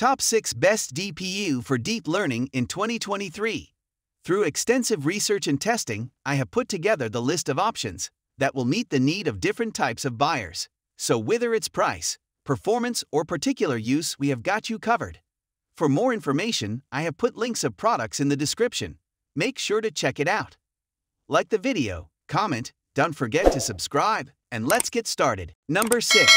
Top 6 Best GPU for Deep Learning in 2023. Through extensive research and testing, I have put together the list of options that will meet the need of different types of buyers. So, whether it's price, performance, or particular use, we have got you covered. For more information, I have put links of products in the description. Make sure to check it out. Like the video, comment, don't forget to subscribe, and let's get started. Number 6.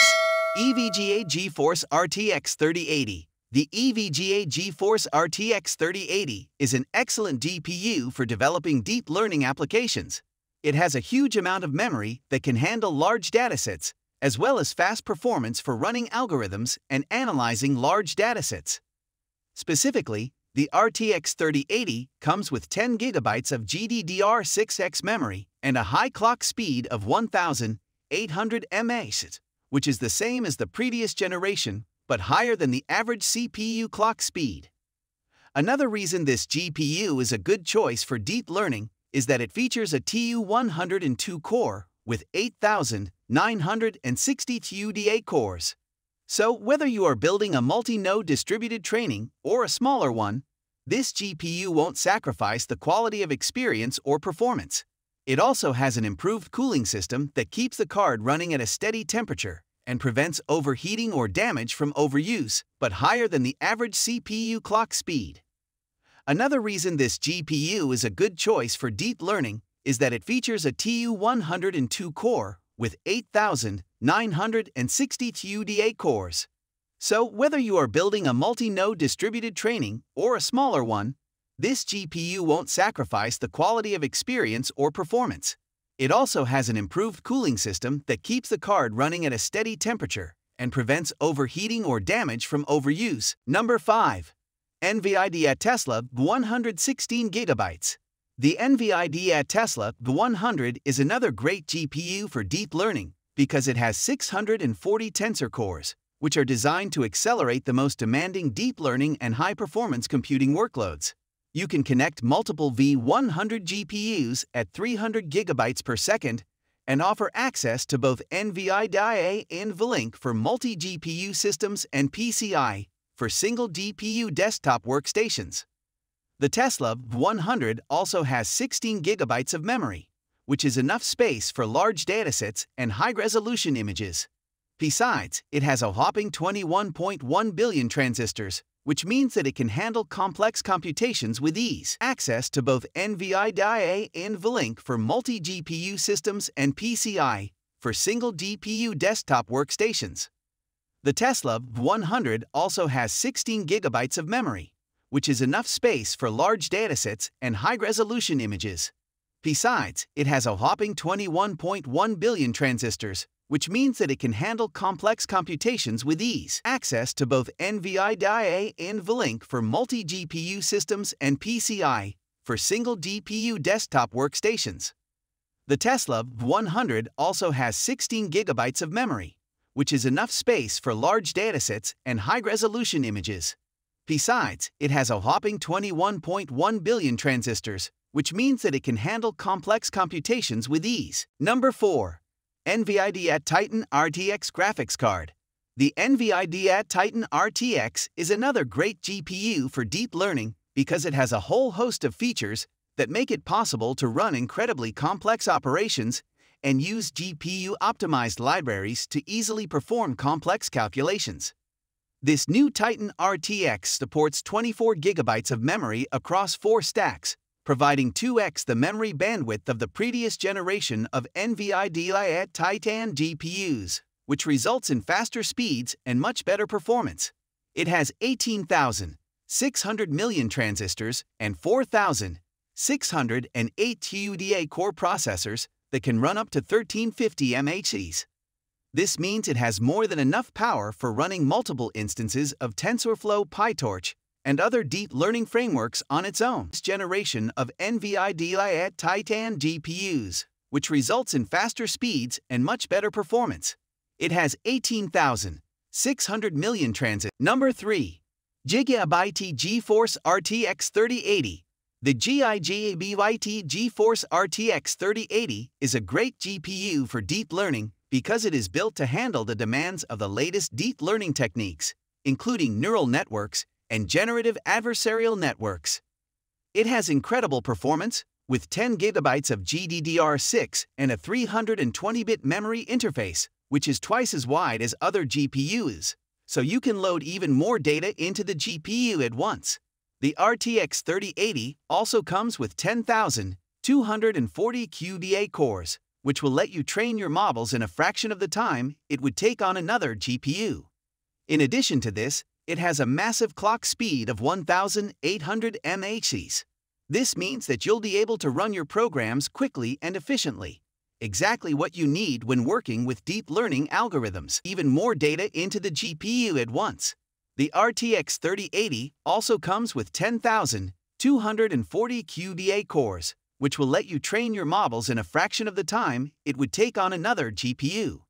EVGA GeForce RTX 3080 The EVGA GeForce RTX 3080 is an excellent GPU for developing deep learning applications. It has a huge amount of memory that can handle large datasets, as well as fast performance for running algorithms and analyzing large datasets. Specifically, the RTX 3080 comes with 10 GB of GDDR6X memory and a high clock speed of 1800 ms, which is the same as the previous generation but higher than the average CPU clock speed. Another reason this GPU is a good choice for deep learning is that it features a TU102 core with 8,960 CUDA cores. So, whether you are building a multi-node distributed training or a smaller one, this GPU won't sacrifice the quality of experience or performance. It also has an improved cooling system that keeps the card running at a steady temperature and prevents overheating or damage from overuse, but higher than the average CPU clock speed. Another reason this GPU is a good choice for deep learning is that it features a TU102 core with 8,960 CUDA cores. So, whether you are building a multi-node distributed training or a smaller one, this GPU won't sacrifice the quality of experience or performance. It also has an improved cooling system that keeps the card running at a steady temperature and prevents overheating or damage from overuse. Number 5. NVIDIA Tesla 116 GB the NVIDIA Tesla V100 is another great GPU for deep learning because it has 640 tensor cores, which are designed to accelerate the most demanding deep learning and high-performance computing workloads. You can connect multiple V100 GPUs at 300 gigabytes per second and offer access to both NVIDIA NVLink for multi-GPU systems and PCI for single GPU desktop workstations. The Tesla V100 also has 16 gigabytes of memory, which is enough space for large datasets and high-resolution images. Besides, it has a whopping 21.1 billion transistors, which means that it can handle complex computations with ease. Access to both NVIDIA NVLink for multi-GPU systems and PCI for single GPU desktop workstations. The Tesla 100 also has 16 gigabytes of memory, which is enough space for large datasets and high-resolution images. Besides, it has a whopping 21.1 billion transistors, which means that it can handle complex computations with ease. Access to both NVIDIA NVLink for multi-GPU systems and PCI for single GPU desktop workstations. The Tesla 100 also has 16 gigabytes of memory, which is enough space for large datasets and high-resolution images. Besides, it has a whopping 21.1 billion transistors, which means that it can handle complex computations with ease. Number 4. NVIDIA Titan RTX Graphics Card The NVIDIA Titan RTX is another great GPU for deep learning because it has a whole host of features that make it possible to run incredibly complex operations and use GPU-optimized libraries to easily perform complex calculations. This new Titan RTX supports 24 gigabytes of memory across four stacks, providing 2x the memory bandwidth of the previous generation of NVIDIA Titan GPUs, which results in faster speeds and much better performance. It has 18,600 million transistors and 4,608 CUDA core processors that can run up to 1350 MHz. This means it has more than enough power for running multiple instances of TensorFlow PyTorch and other deep learning frameworks on its own. This generation of NVIDIA Titan GPUs, which results in faster speeds and much better performance. It has 18,600 million transit. Number 3. Gigabyte GeForce RTX 3080 the GIGABYTE GeForce RTX 3080 is a great GPU for deep learning because it is built to handle the demands of the latest deep learning techniques, including neural networks and generative adversarial networks. It has incredible performance, with 10 gigabytes of GDDR6 and a 320-bit memory interface, which is twice as wide as other GPUs, so you can load even more data into the GPU at once. The RTX 3080 also comes with 10,240 CUDA cores, which will let you train your models in a fraction of the time it would take on another GPU. In addition to this, it has a massive clock speed of 1,800 MHz. This means that you'll be able to run your programs quickly and efficiently. Exactly what you need when working with deep learning algorithms. Even more data into the GPU at once. The RTX 3080 also comes with 10,240 CUDA cores, which will let you train your models in a fraction of the time it would take on another GPU.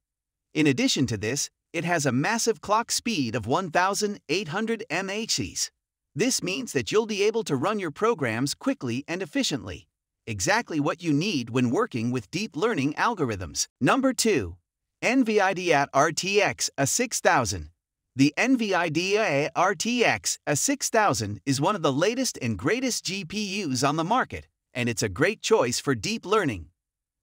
In addition to this, it has a massive clock speed of 1,800 MHz. This means that you'll be able to run your programs quickly and efficiently. Exactly what you need when working with deep learning algorithms. Number 2. NVIDIA RTX A6000. The NVIDIA RTX A6000 is one of the latest and greatest GPUs on the market, and it's a great choice for deep learning.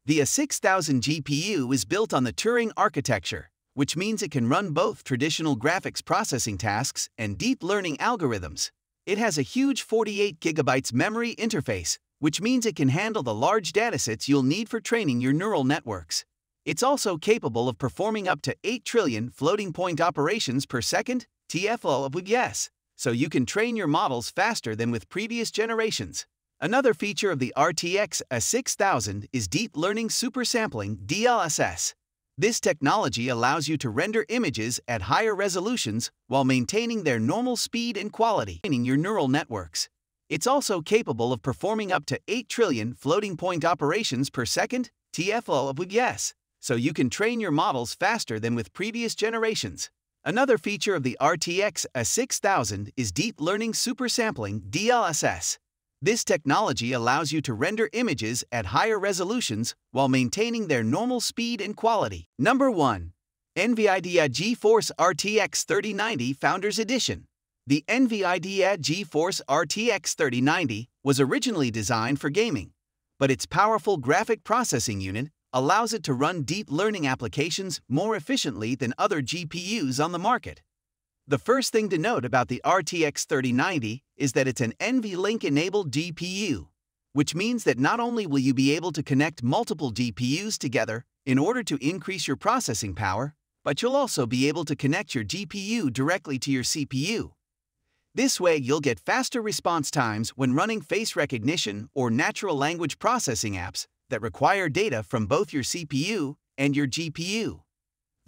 The A6000 GPU is built on the Turing architecture, which means it can run both traditional graphics processing tasks and deep learning algorithms. It has a huge 48 gigabytes memory interface, which means it can handle the large datasets you'll need for training your neural networks. It's also capable of performing up to 8 trillion floating point operations per second, TFLOPS, so you can train your models faster than with previous generations. Another feature of the RTX A6000 is Deep Learning Supersampling DLSS. This technology allows you to render images at higher resolutions while maintaining their normal speed and quality, training your neural networks. It's also capable of performing up to 8 trillion floating point operations per second, TFLOPS, so you can train your models faster than with previous generations. Another feature of the RTX A6000 is Deep Learning Supersampling DLSS. This technology allows you to render images at higher resolutions while maintaining their normal speed and quality. Number 1. NVIDIA GeForce RTX 3090 Founders Edition. The NVIDIA GeForce RTX 3090 was originally designed for gaming, but its powerful graphic processing unit allows it to run deep learning applications more efficiently than other GPUs on the market. The first thing to note about the RTX 3090 is that it's an NVLink-enabled GPU, which means that not only will you be able to connect multiple GPUs together in order to increase your processing power, but you'll also be able to connect your GPU directly to your CPU. This way, you'll get faster response times when running face recognition or natural language processing apps that require data from both your CPU and your GPU.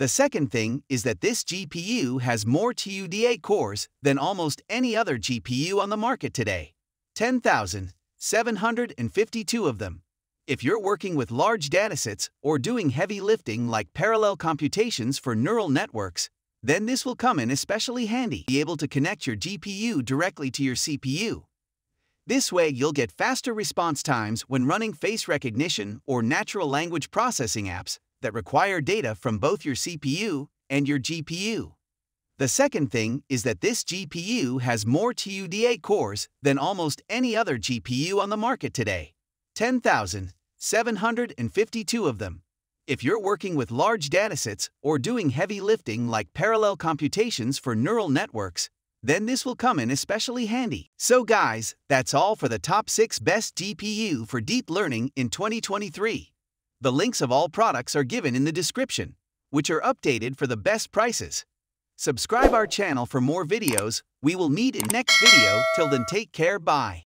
The second thing is that this GPU has more CUDA cores than almost any other GPU on the market today 10,752 of them. If you're working with large datasets or doing heavy lifting like parallel computations for neural networks, then this will come in especially handy. Be able to connect your GPU directly to your CPU this way, you'll get faster response times when running face recognition or natural language processing apps that require data from both your CPU and your GPU. The second thing is that this GPU has more CUDA cores than almost any other GPU on the market today 10,752 of them. If you're working with large datasets or doing heavy lifting like parallel computations for neural networks, then this will come in especially handy. So guys, that's all for the top 6 best GPU for deep learning in 2023. The links of all products are given in the description, which are updated for the best prices. Subscribe our channel for more videos. We will meet in next video. Till then take care. Bye.